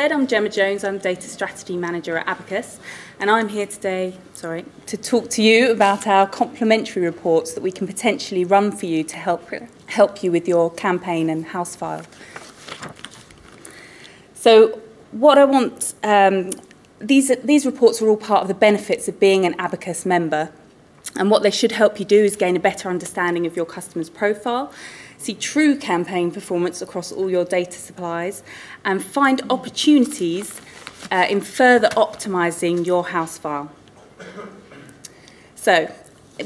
Said, I'm Gemma Jones. I'm Data Strategy Manager at Abacus. And I'm here today, sorry, to talk to you about our complimentary reports that we can potentially run for you to help, help you with your campaign and house file. So what I want, um, these, these reports are all part of the benefits of being an Abacus member. And what they should help you do is gain a better understanding of your customer's profile see true campaign performance across all your data supplies, and find opportunities uh, in further optimizing your house file. So,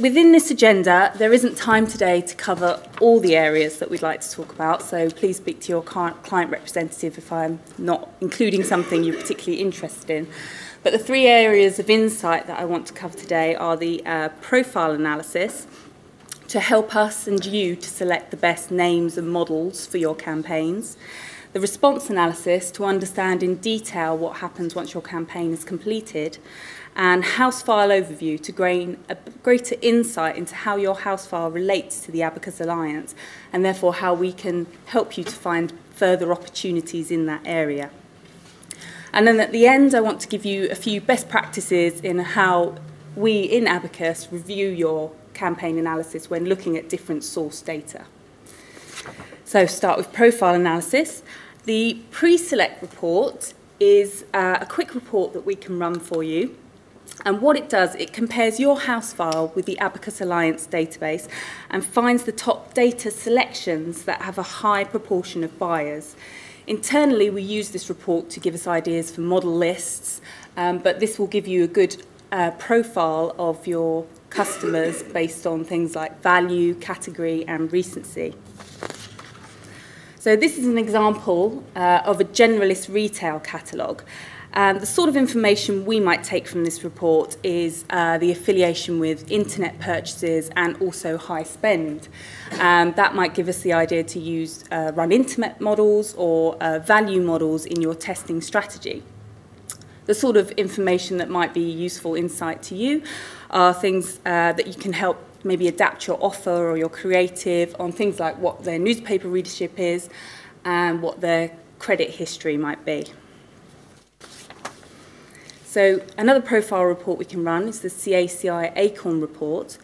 within this agenda, there isn't time today to cover all the areas that we'd like to talk about, so please speak to your client representative if I'm not including something you're particularly interested in. But the three areas of insight that I want to cover today are the uh, profile analysis, to help us and you to select the best names and models for your campaigns. The response analysis to understand in detail what happens once your campaign is completed. And house file overview to gain a greater insight into how your house file relates to the Abacus Alliance and therefore how we can help you to find further opportunities in that area. And then at the end, I want to give you a few best practices in how we in Abacus review your campaign analysis when looking at different source data. So start with profile analysis. The pre-select report is uh, a quick report that we can run for you. And what it does, it compares your house file with the Abacus Alliance database and finds the top data selections that have a high proportion of buyers. Internally, we use this report to give us ideas for model lists, um, but this will give you a good uh, profile of your customers based on things like value, category, and recency. So this is an example uh, of a generalist retail catalogue. And the sort of information we might take from this report is uh, the affiliation with internet purchases and also high spend. Um, that might give us the idea to use uh, run internet models or uh, value models in your testing strategy. The sort of information that might be useful insight to you are things uh, that you can help maybe adapt your offer or your creative on things like what their newspaper readership is and what their credit history might be. So another profile report we can run is the CACI ACORN report.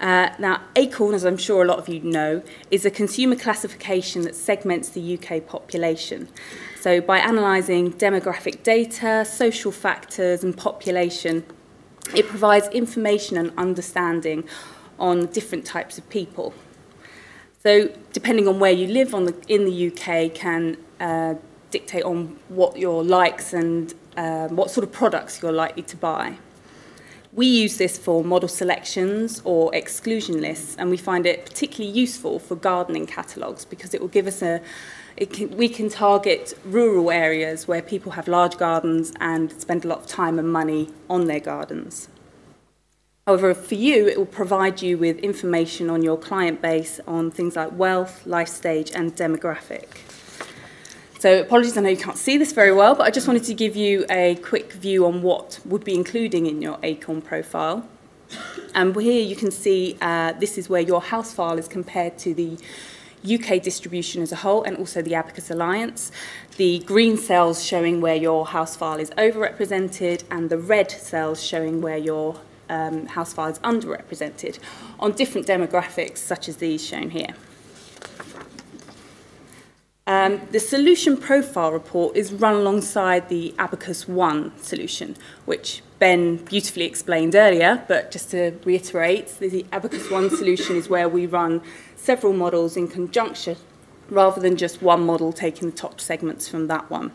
Uh, now, ACORN, as I'm sure a lot of you know, is a consumer classification that segments the UK population. So by analysing demographic data, social factors and population, it provides information and understanding on different types of people. So depending on where you live on the, in the UK can uh, dictate on what your likes and um, what sort of products you're likely to buy. We use this for model selections or exclusion lists, and we find it particularly useful for gardening catalogues because it will give us a, can, we can target rural areas where people have large gardens and spend a lot of time and money on their gardens. However, for you, it will provide you with information on your client base on things like wealth, life stage, and demographic. So apologies, I know you can't see this very well, but I just wanted to give you a quick view on what would be including in your ACORN profile. And here you can see uh, this is where your house file is compared to the UK distribution as a whole and also the Abacus Alliance. The green cells showing where your house file is overrepresented and the red cells showing where your um, house file is underrepresented on different demographics such as these shown here. Um, the solution profile report is run alongside the Abacus One solution, which Ben beautifully explained earlier, but just to reiterate, the Abacus One solution is where we run several models in conjunction rather than just one model taking the top segments from that one.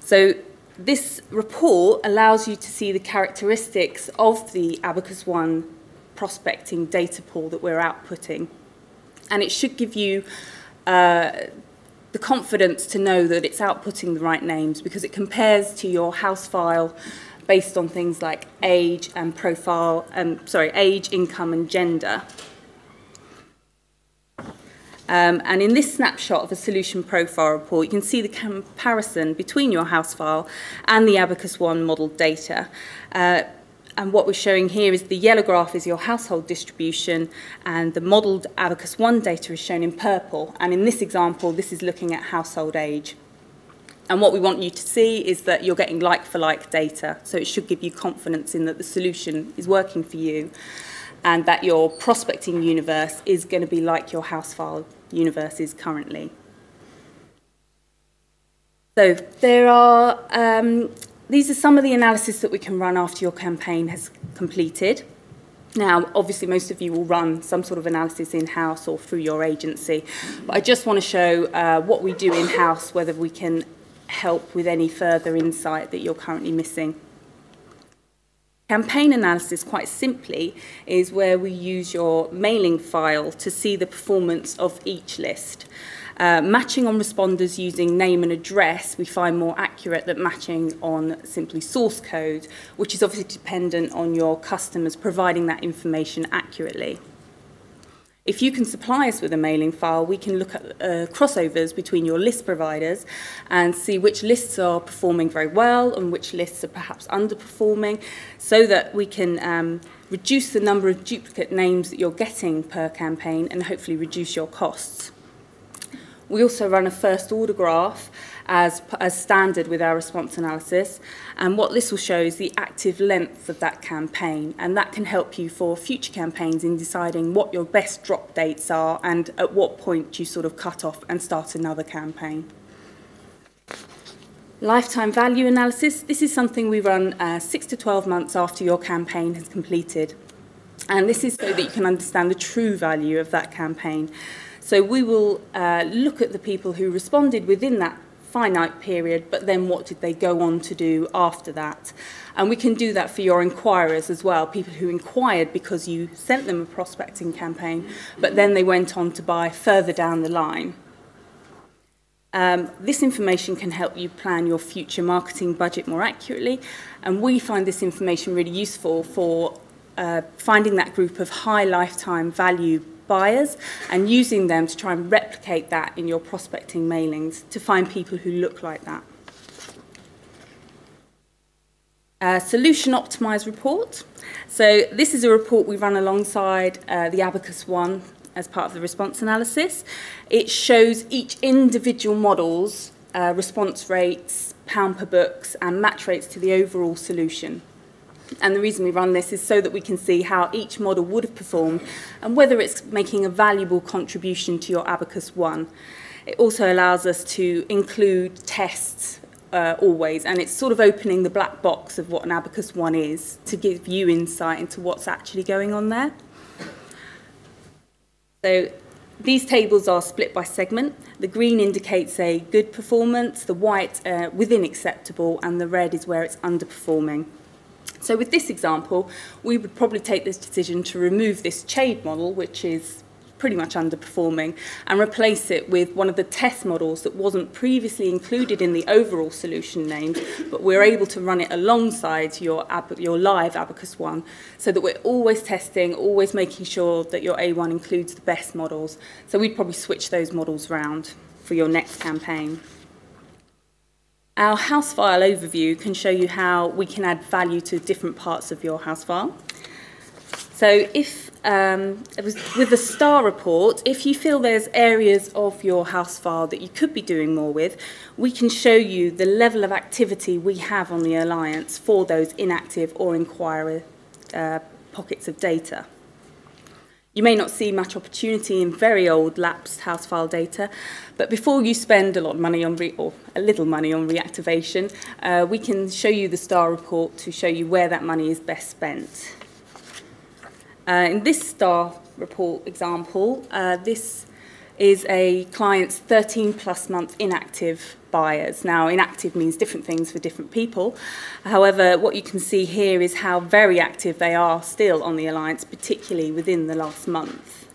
So this report allows you to see the characteristics of the Abacus One prospecting data pool that we're outputting. And it should give you uh, the confidence to know that it's outputting the right names because it compares to your house file based on things like age and profile, um, sorry, age, income and gender. Um, and in this snapshot of a solution profile report, you can see the comparison between your house file and the Abacus One model data. Uh, and what we're showing here is the yellow graph is your household distribution and the modelled Abacus One data is shown in purple. And in this example, this is looking at household age. And what we want you to see is that you're getting like-for-like -like data, so it should give you confidence in that the solution is working for you and that your prospecting universe is going to be like your house file universe is currently. So there are, um, these are some of the analysis that we can run after your campaign has completed. Now, obviously, most of you will run some sort of analysis in-house or through your agency, but I just want to show uh, what we do in-house, whether we can help with any further insight that you're currently missing. Campaign analysis, quite simply, is where we use your mailing file to see the performance of each list. Uh, matching on responders using name and address we find more accurate than matching on simply source code, which is obviously dependent on your customers providing that information accurately. If you can supply us with a mailing file, we can look at uh, crossovers between your list providers and see which lists are performing very well and which lists are perhaps underperforming so that we can um, reduce the number of duplicate names that you're getting per campaign and hopefully reduce your costs. We also run a first order graph as, as standard with our response analysis. And what this will show is the active length of that campaign. And that can help you for future campaigns in deciding what your best drop dates are and at what point you sort of cut off and start another campaign. Lifetime value analysis. This is something we run uh, 6 to 12 months after your campaign has completed. And this is so that you can understand the true value of that campaign. So we will uh, look at the people who responded within that finite period, but then what did they go on to do after that? And we can do that for your inquirers as well, people who inquired because you sent them a prospecting campaign, but then they went on to buy further down the line. Um, this information can help you plan your future marketing budget more accurately, and we find this information really useful for uh, finding that group of high lifetime value buyers and using them to try and replicate that in your prospecting mailings to find people who look like that. Uh, solution optimized report. So this is a report we run alongside uh, the Abacus one as part of the response analysis. It shows each individual model's uh, response rates, pound per books, and match rates to the overall solution. And the reason we run this is so that we can see how each model would have performed and whether it's making a valuable contribution to your Abacus 1. It also allows us to include tests uh, always, and it's sort of opening the black box of what an Abacus 1 is to give you insight into what's actually going on there. So these tables are split by segment. The green indicates a good performance, the white uh, within acceptable, and the red is where it's underperforming. So with this example, we would probably take this decision to remove this CHADE model, which is pretty much underperforming, and replace it with one of the test models that wasn't previously included in the overall solution names, but we're able to run it alongside your, your live Abacus one, so that we're always testing, always making sure that your A1 includes the best models. So we'd probably switch those models round for your next campaign. Our house file overview can show you how we can add value to different parts of your house file. So if um, with the STAR report, if you feel there's areas of your house file that you could be doing more with, we can show you the level of activity we have on the Alliance for those inactive or inquiry uh, pockets of data. You may not see much opportunity in very old lapsed house file data, but before you spend a lot of money on, re or a little money on reactivation, uh, we can show you the STAR report to show you where that money is best spent. Uh, in this STAR report example, uh, this is a client's 13 plus month inactive buyers. Now, inactive means different things for different people. However, what you can see here is how very active they are still on the Alliance, particularly within the last month.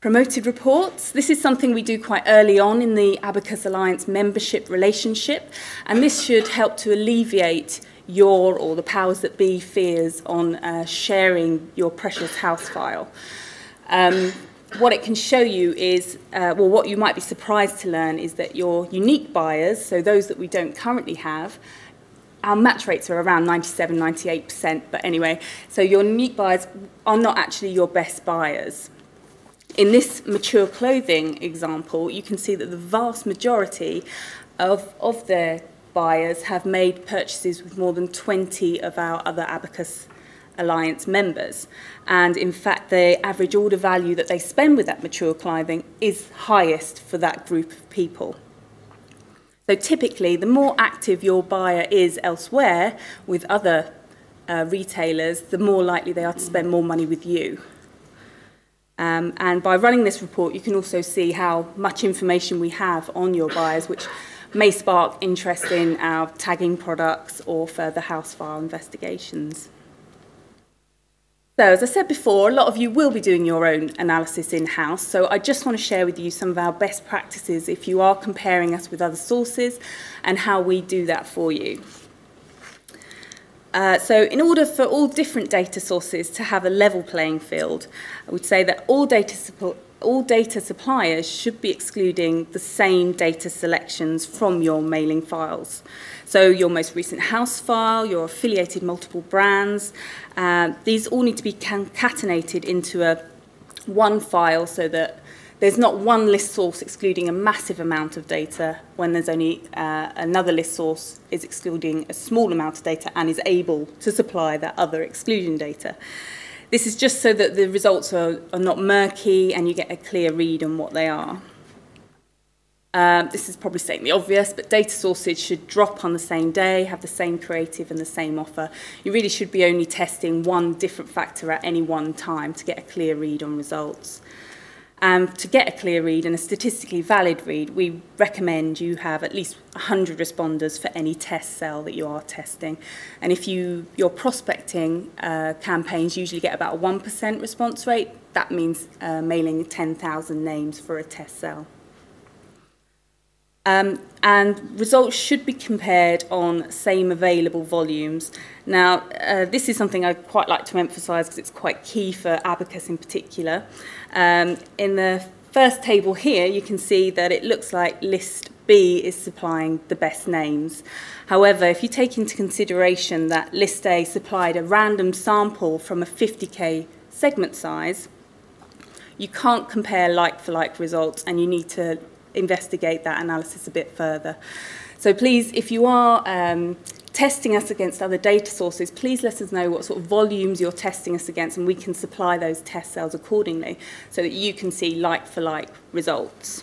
Promoted reports. This is something we do quite early on in the Abacus Alliance membership relationship, and this should help to alleviate your or the powers that be fears on uh, sharing your precious house file. Um, what it can show you is, uh, well, what you might be surprised to learn is that your unique buyers, so those that we don't currently have, our match rates are around 97, 98%, but anyway, so your unique buyers are not actually your best buyers. in this mature clothing example, you can see that the vast majority of, of their buyers have made purchases with more than 20 of our other Abacus Alliance members. And in fact, the average order value that they spend with that mature clothing is highest for that group of people. So typically, the more active your buyer is elsewhere with other uh, retailers, the more likely they are to spend more money with you. Um, and by running this report, you can also see how much information we have on your buyers, which may spark interest in our tagging products or further house file investigations. So as I said before, a lot of you will be doing your own analysis in-house, so I just want to share with you some of our best practices if you are comparing us with other sources and how we do that for you. Uh, so in order for all different data sources to have a level playing field, I would say that all data all data suppliers should be excluding the same data selections from your mailing files. So your most recent house file, your affiliated multiple brands, uh, these all need to be concatenated into a one file so that there's not one list source excluding a massive amount of data when there's only uh, another list source is excluding a small amount of data and is able to supply that other exclusion data. This is just so that the results are, are not murky and you get a clear read on what they are. Um, this is probably stating the obvious, but data sources should drop on the same day, have the same creative and the same offer. You really should be only testing one different factor at any one time to get a clear read on results. Um, to get a clear read and a statistically valid read, we recommend you have at least 100 responders for any test cell that you are testing. And if you, your prospecting uh, campaigns usually get about a 1% response rate, that means uh, mailing 10,000 names for a test cell. Um, and results should be compared on same available volumes. Now, uh, this is something I quite like to emphasise because it's quite key for Abacus in particular. Um, in the first table here, you can see that it looks like list B is supplying the best names. However, if you take into consideration that list A supplied a random sample from a 50k segment size, you can't compare like-for-like -like results and you need to investigate that analysis a bit further. So please, if you are um, testing us against other data sources, please let us know what sort of volumes you're testing us against and we can supply those test cells accordingly so that you can see like for like results.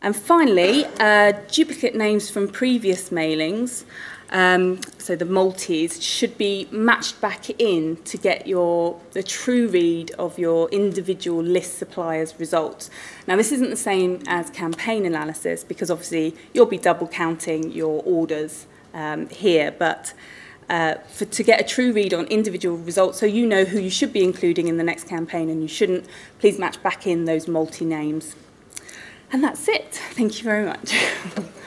And finally, uh, duplicate names from previous mailings um, so the multis, should be matched back in to get your the true read of your individual list suppliers' results. Now, this isn't the same as campaign analysis because obviously you'll be double counting your orders um, here, but uh, for, to get a true read on individual results so you know who you should be including in the next campaign and you shouldn't, please match back in those multi names. And that's it. Thank you very much.